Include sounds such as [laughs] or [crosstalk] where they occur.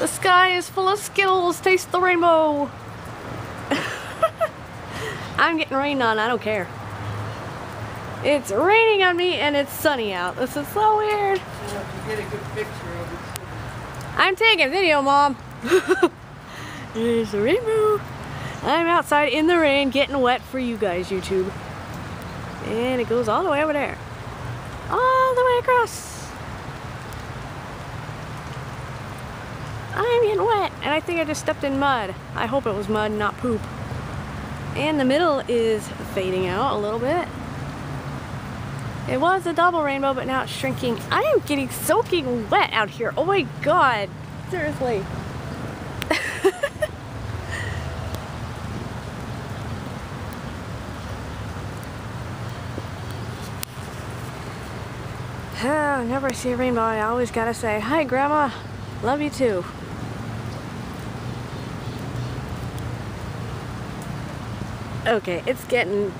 The sky is full of Skittles. Taste the rainbow. [laughs] I'm getting rained on. I don't care. It's raining on me and it's sunny out. This is so weird. I'm taking video, Mom. [laughs] There's the rainbow. I'm outside in the rain getting wet for you guys, YouTube. And it goes all the way over there. All the way across. I'm getting wet, and I think I just stepped in mud. I hope it was mud, not poop. And the middle is fading out a little bit. It was a double rainbow, but now it's shrinking. I am getting soaking wet out here. Oh my god. Seriously. [laughs] oh, never see a rainbow. I always gotta say, hi grandma. Love you too. Okay, it's getting